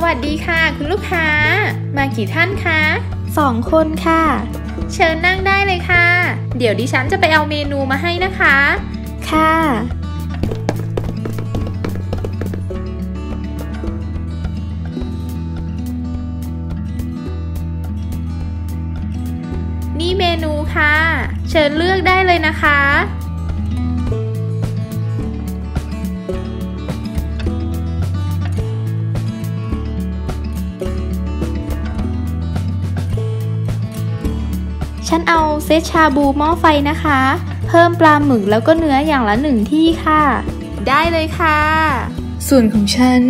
สวัสดีค่ะ คุณลูกค้า มากี่ท่านคะสองคนค่ะ เชิญนั่งได้เลยค่ะ เดี๋ยวดิฉันจะไปเอาเมนูมาให้นะคะ ค่ะ นี่เมนูค่ะ เชิญเลือกได้เลยนะคะ เอาเซตชาบูหม้อไฟนะคะ เพิ่มปลาหมึกแล้วก็เนื้ออย่างละหนึ่งที่ค่ะ ได้เลยค่ะ ส่วนของฉัน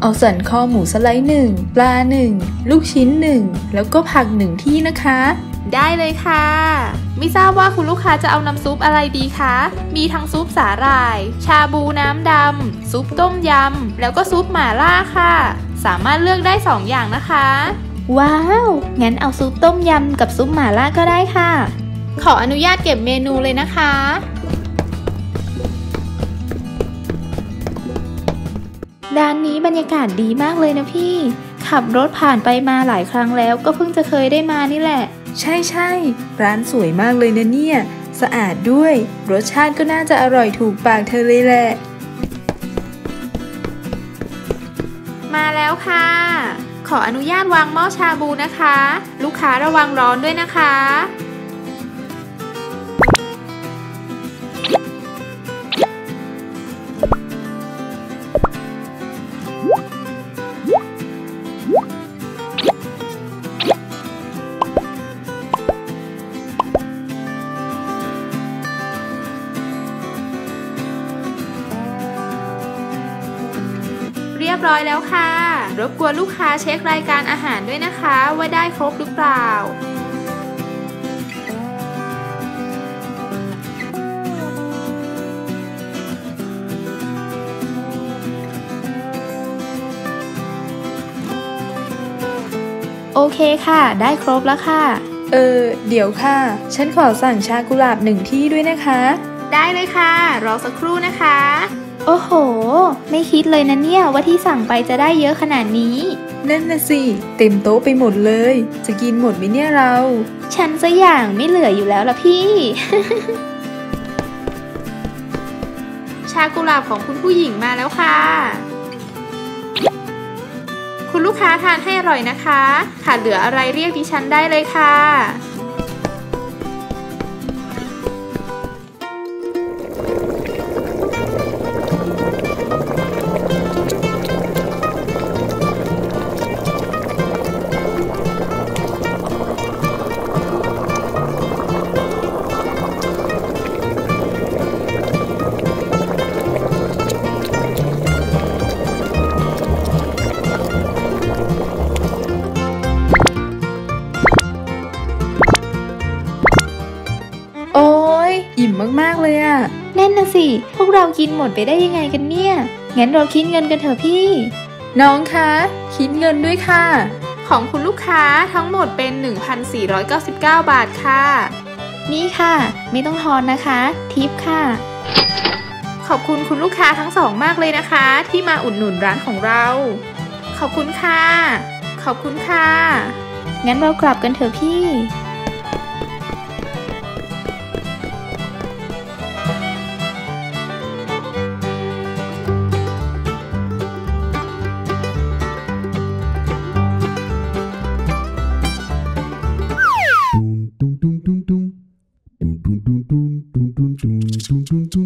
เอาสันคอหมูสไลด์หนึ่งปลาหนึ่งลูกชิ้นหนึ่งแล้วก็ผักหนึ่งที่นะคะ ได้เลยค่ะ ไม่ทราบว่าคุณลูกค้าจะเอาน้ำซุปอะไรดีคะ มีทั้งซุปสาหร่าย ชาบูน้ำดำซุปต้มยำแล้วก็ซุปหม่าล่าค่ะ สามารถเลือกได้2อย่างนะคะว้าว งั้นเอาซุปต้มยำกับซุปหม่าล่าก็ได้ค่ะ ขออนุญาตเก็บเมนูเลยนะคะ ร้านนี้บรรยากาศดีมากเลยนะพี่ ขับรถผ่านไปมาหลายครั้งแล้วก็เพิ่งจะเคยได้มานี่แหละ ใช่ใช่ร้านสวยมากเลยนะเนี่ย สะอาดด้วย รสชาติก็น่าจะอร่อยถูกปากเธอเลยแหละ มาแล้วค่ะ ขออนุญาตวางหม้อชาบูนะคะ ลูกค้าระวังร้อนด้วยนะคะ ยบร้อยแล้วค่ะ รบกวนลูกค้าเช็ครายการอาหารด้วยนะคะ ว่าได้ครบหรือเปล่าโอเคค่ะ ได้ครบแล้วค่ะ เออ เดี๋ยวค่ะ ฉันขอสั่งชากุหลาบหนึ่งที่ด้วยนะคะ ได้เลยค่ะ รอสักครู่นะคะ โอ้โห ไม่คิดเลยนะเนี่ยว่าที่สั่งไปจะได้เยอะขนาดนี้ นั่นน่ะสิ เต็มโต๊ะไปหมดเลย จะกินหมดไหมเนี่ยเรา ฉันจะอย่างไม่เหลืออยู่แล้วล่ะพี่ ชากุหลาบของคุณผู้หญิงมาแล้วค่ะ คุณลูกค้าทานให้อร่อยนะคะ ขาดเหลืออะไรเรียกดิฉันได้เลยค่ะ น่นนะสิ พวกเรากินหมดไปได้ยังไงกันเนี่ย งั้นเราคิดเงินกันเถอะพี่ น้องคะ คิดเงินด้วยค่ะ ของคุณลูกค้าทั้งหมดเป็น 1,499 บาทค่ะ นี่ค่ะ ไม่ต้องทอนนะคะ ทิปค่ะ ขอบคุณคุณลูกค้าทั้งสองมากเลยนะคะ ที่มาอุดหนุนร้านของเรา ขอบคุณค่ะ ขอบคุณค่ะ งั้นเรากลับกันเถอะพี่ Tum, tum, tum,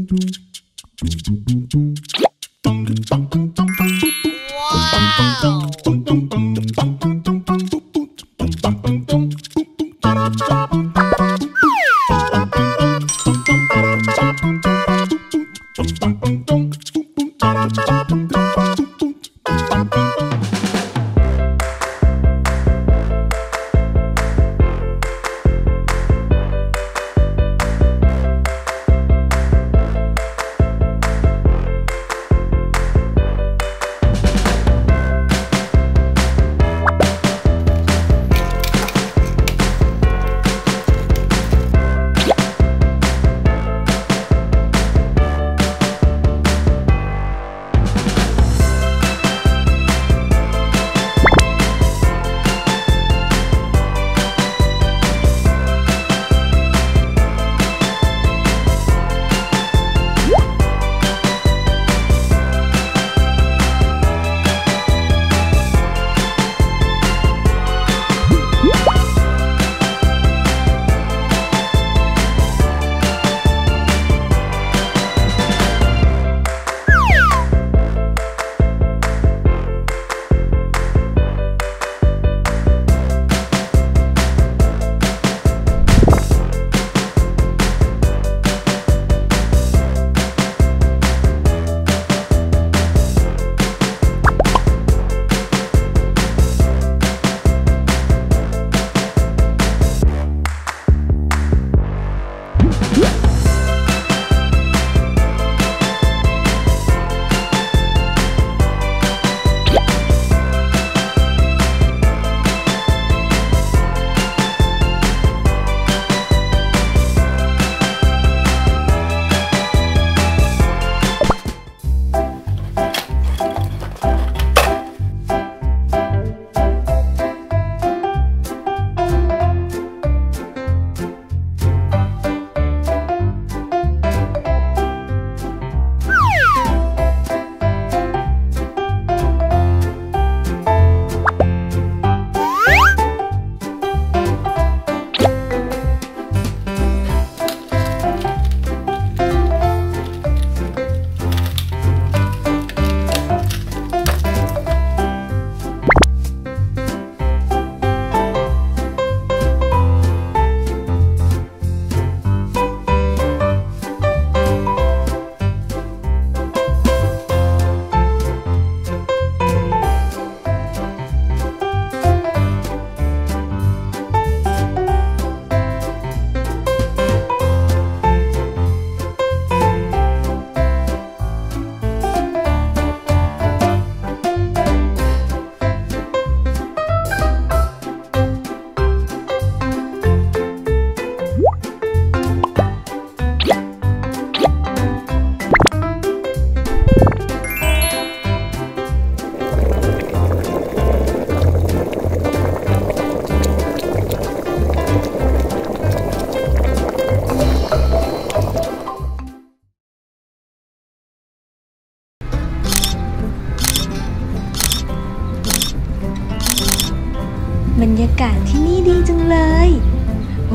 บรรยากาศที่นี่ดีจังเลย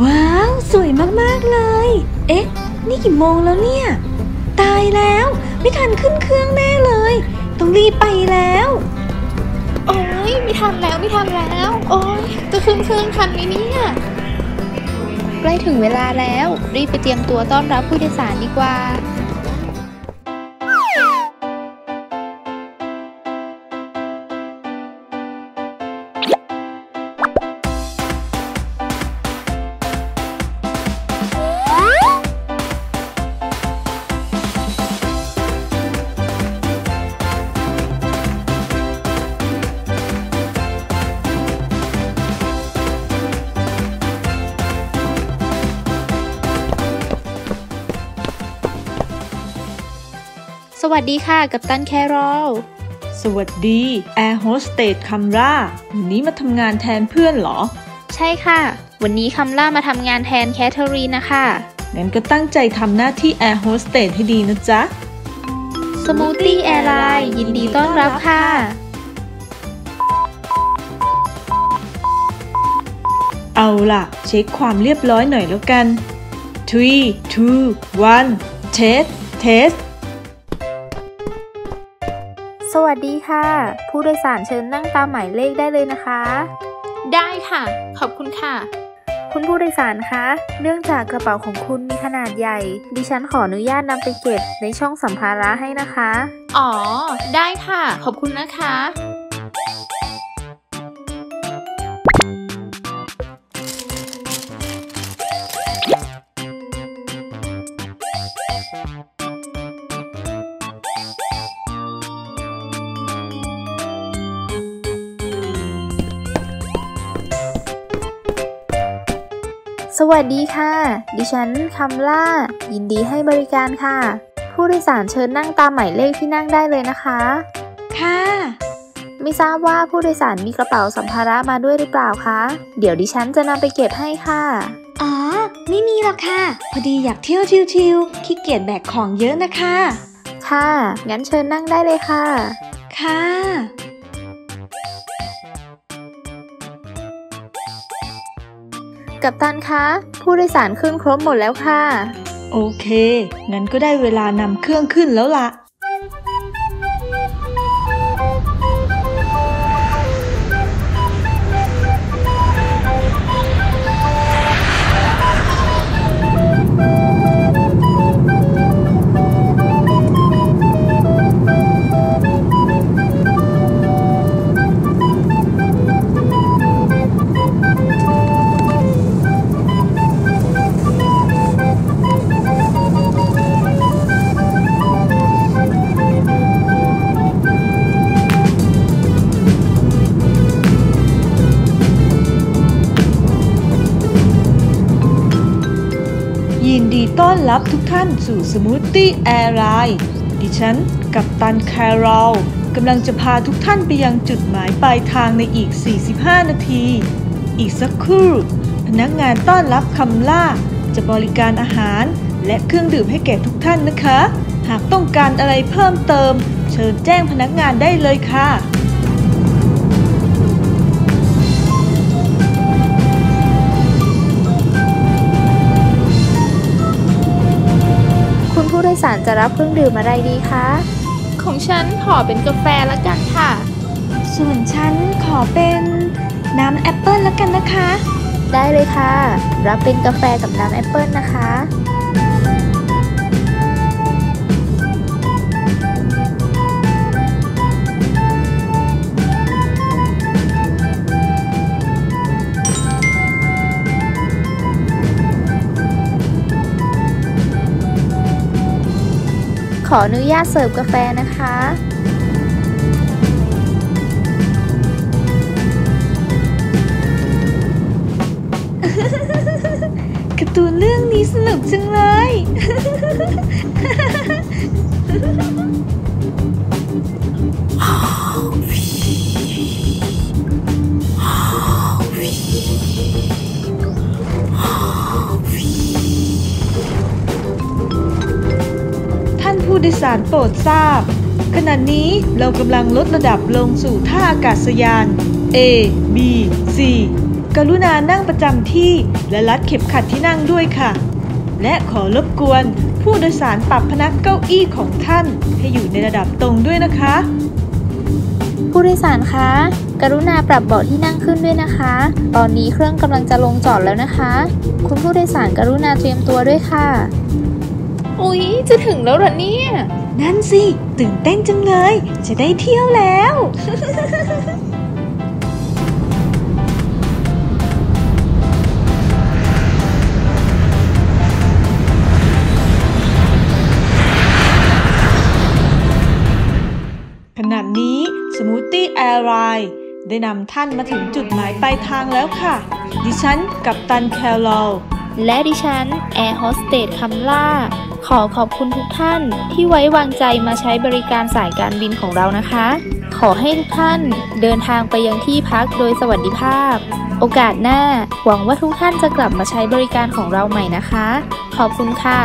ว้าว สวยมากๆเลย เอ๊ะ นี่กี่โมงแล้วเนี่ย ตายแล้ว ไม่ทันขึ้นเครื่องแน่เลย ต้องรีบไปแล้ว โอ้ยไม่ทันแล้วไม่ทันแล้ว โอ้ยจะขึ้นเครื่องทันไหมเนี่ยใกล้ถึงเวลาแล้ว รีบไปเตรียมตัวต้อนรับผู้โดยสารดีกว่า วัสดีค่ะ กัปตันแครอลสวัสดีแอร์โฮสเตสคำล่าวันนี้มาทำงานแทนเพื่อนเหรอ ใช่ค่ะ วันนี้คำล่ามาทำงานแทนแคทเธอรีนนะคะงั้นก็ตั้งใจทำหน้าที่แอร์โฮสเตสให้ดีนะจ๊ะ Smoothie Airline ยินดีต้อนรับค่ะ เอาล่ะ เช็คความเรียบร้อยหน่อยแล้วกัน3 2 1 test test สวัสดีค่ะ ผู้โดยสารเชิญนั่งตามหมายเลขได้เลยนะคะ ได้ค่ะ ขอบคุณค่ะ คุณผู้โดยสารคะ เนื่องจากกระเป๋าของคุณมีขนาดใหญ่ ดิฉันขออนุญาตนำไปเก็บในช่องสัมภาระให้นะคะ อ๋อ ได้ค่ะ ขอบคุณนะคะ สวัสดีค่ะ ดิฉันคำล่า ยินดีให้บริการค่ะ ผู้โดยสารเชิญนั่งตามหมายเลขที่นั่งได้เลยนะคะ ค่ะ ไม่ทราบว่าผู้โดยสารมีกระเป๋าสัมภาระมาด้วยหรือเปล่าคะ เดี๋ยวดิฉันจะนำไปเก็บให้ค่ะ อ๋อ ไม่มีหรอกค่ะ พอดีอยากเที่ยวชิวๆขี้เกียจแบกของเยอะนะคะ ค่ะ งั้นเชิญนั่งได้เลยค่ะ ค่ะ กับตันคะ ผู้โดยสารขึ้นครบหมดแล้วค่ะ โอเค งั้นก็ได้เวลานำเครื่องขึ้นแล้วล่ะ ดีต้อนรับทุกท่านสู่ Smoothie Airline ดิฉัน กัปตันแครอลกำลังจะพาทุกท่านไปยังจุดหมายปลายทางในอีก 45 นาที อีกสักครู่ พนักงานต้อนรับคำล่า จะบริการอาหารและเครื่องดื่มให้แก่ทุกท่านนะคะ หากต้องการอะไรเพิ่มเติม เชิญแจ้งพนักงานได้เลยค่ะ ยสารจะรับเครื่องดื่มอะไรดีคะ ของฉันขอเป็นกาแฟละกันค่ะ ส่วนฉันขอเป็นน้ำแอปเปิลแล้วกันนะคะ ได้เลยค่ะ รับเป็นกาแฟกับน้ำแอปเปิลนะคะ ขออนุญาตเสิร์ฟกาแฟนะคะ การ์ตูนเรื่องนี้สนุกจังเลย สารโปรดทราบ ขณะนี้เรากำลังลดระดับลงสู่ท่าอากาศยาน A B C กรุณานั่งประจำที่และรัดเข็มขัดที่นั่งด้วยค่ะ และขอรบกวน ผู้โดยสารปรับพนักเก้าอี้ของท่าน ให้อยู่ในระดับตรงด้วยนะคะ ผู้โดยสารคะ กรุณาปรับเบาะที่นั่งขึ้นด้วยนะคะ ตอนนี้เครื่องกำลังจะลงจอดแล้วนะคะ คุณผู้โดยสารกรุณาเตรียมตัวด้วยค่ะ อุ๊ย จะถึงแล้วเหรอเนี่ย นั่นสิ ตื่นเต้นจังเลย จะได้เที่ยวแล้ว ขณะนี้ Smoothie Airline ได้นำท่านมาถึงจุดหมายปลายทางแล้วค่ะ ดิฉันกัปตันแครอล และดิฉัน แอร์โฮสเตสคำล่า ขอขอบคุณทุกท่านที่ไว้วางใจมาใช้บริการสายการบินของเรานะคะ ขอให้ทุกท่านเดินทางไปยังที่พักโดยสวัสดิภาพ โอกาสหน้า หวังว่าทุกท่านจะกลับมาใช้บริการของเราใหม่นะคะ ขอบคุณค่ะ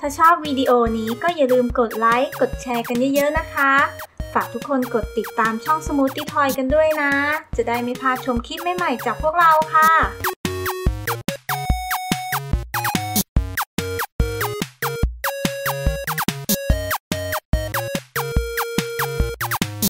ถ้าชอบวิดีโอนี้ก็อย่าลืมกดไลค์ กดแชร์กันเยอะๆนะคะฝากทุกคนกดติดตามช่อง Smoothie Toy กันด้วยนะ จะได้ไม่พลาดชมคลิปใหม่ๆจากพวกเราค่ะ